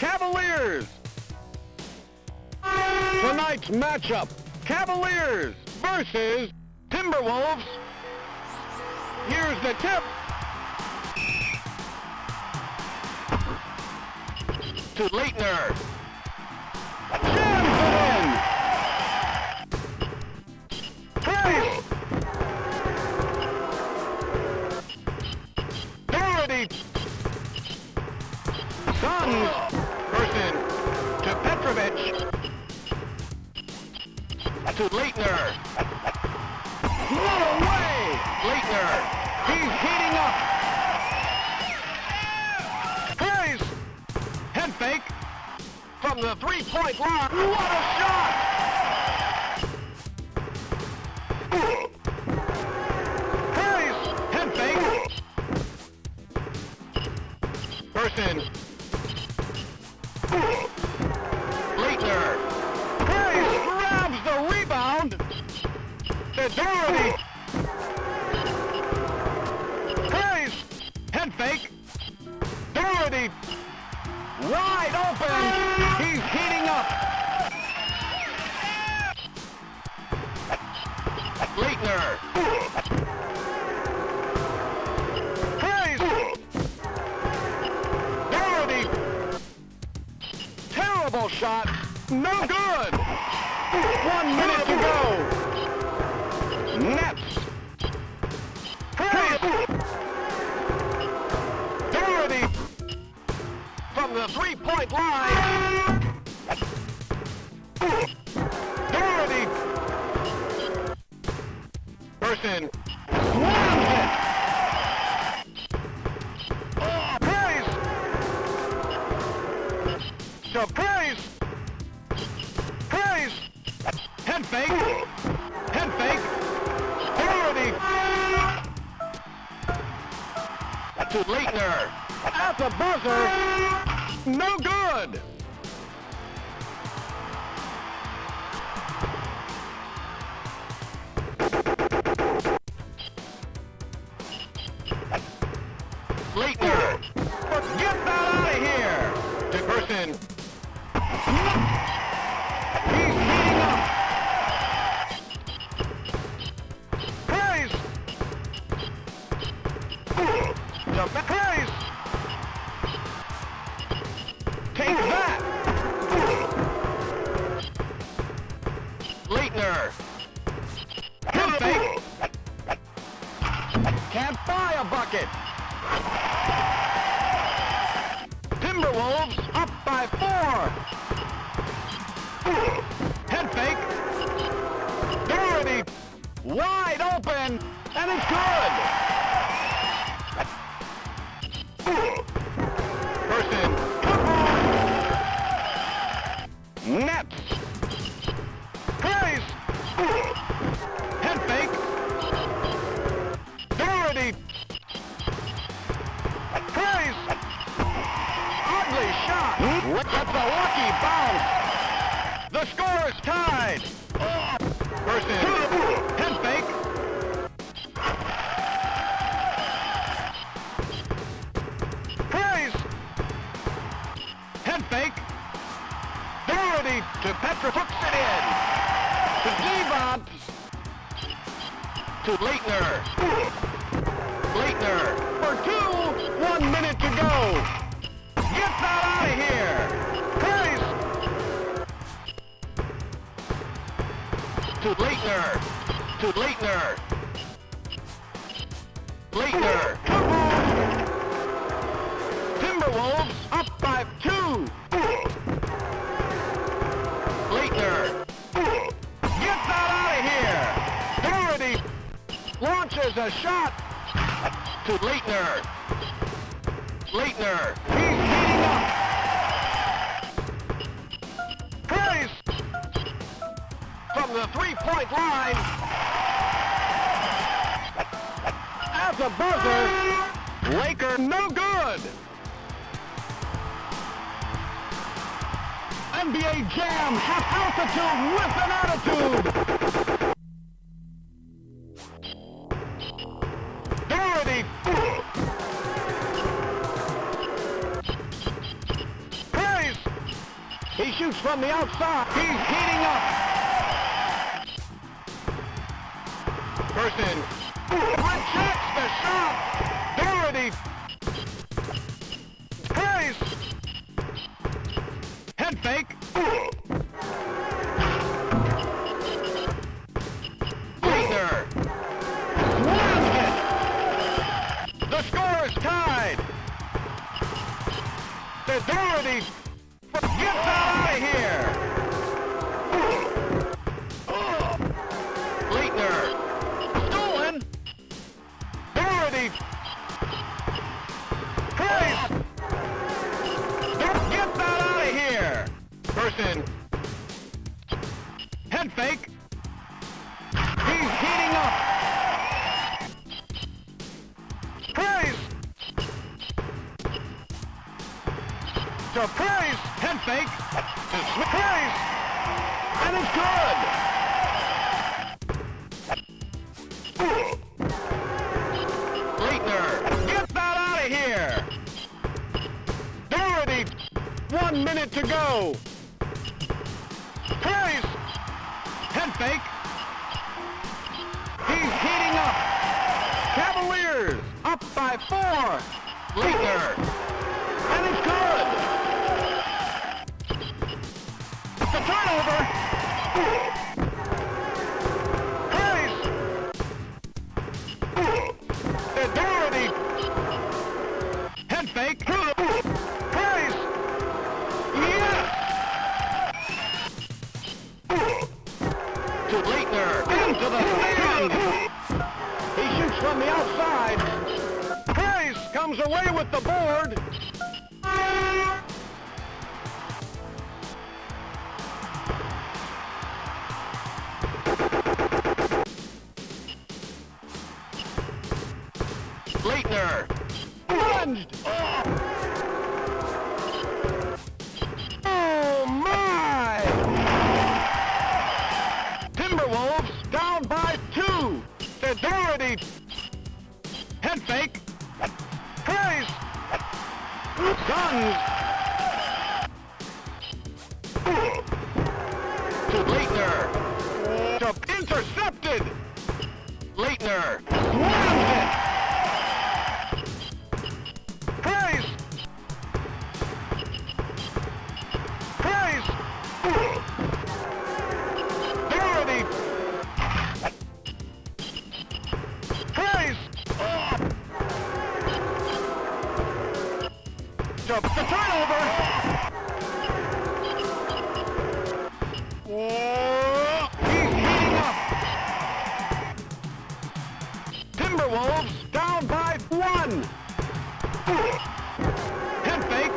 Cavaliers! Tonight's matchup, Cavaliers versus Timberwolves. Here's the tip. To Laettner. Jams it in! Price! Daugherty Suns. Person to Petrovic. To Laettner. What a way! Laettner. He's heating up. Price. Head fake. From the three-point line. What a shot! Price. Head fake. Person. Daugherty. Price. Head fake. Daugherty. Wide open. He's heating up. Laettner. Terrible shot. No good. One minute to go. From the three-point line. Daugherty. Person. Slams it. Oh! Price! Head fake! Head fake! Daugherty! To Laettner! At the buzzer! No good! Get that out of here! He's heating up! Price! Take that! Laettner! Head fake! Can't buy a bucket! Timberwolves up by four. Head fake. Daugherty wide open, and it's good. Thank you. To Laettner. Laettner for two. One minute to go. Get that out of here! Price! To Laettner! To Laettner! Laettner! Timberwolves a shot! To Laettner! Laettner, he's heating up. Price from the three-point line. At the buzzer, Laker no good. NBA Jam half altitude with an attitude. Shoots from the outside. He's heating up. Person. Rejects the shot. Daugherty. Price. Head fake. Head fake. He's heating up. Price. To Price. Head fake. Price. And it's good. Laettner. Get that out of here. Daugherty. One minute to go. Fake. He's heating up. Cavaliers up by four. Laettner. Away with the board. Laettner. Lunged. Oh. oh, my! Timberwolves down by two. Daugherty. Head fake. Suns. He's heating up. Timberwolves down by one. Head fake.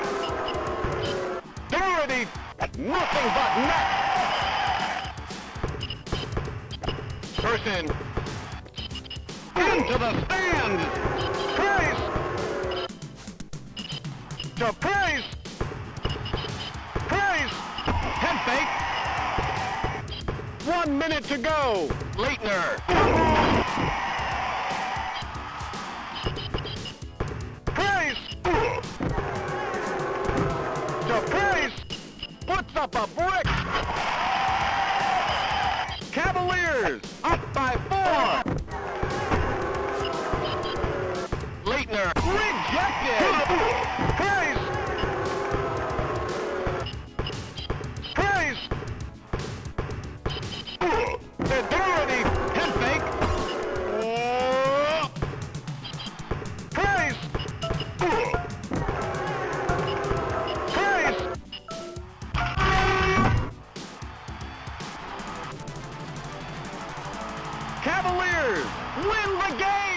Daugherty. Nothing but net. Person. Into the stand. Price. To Price. Price. Head fake. One minute to go. Laettner. Price. To Price. Puts up a brick. Cavaliers up by four. Cavaliers win the game.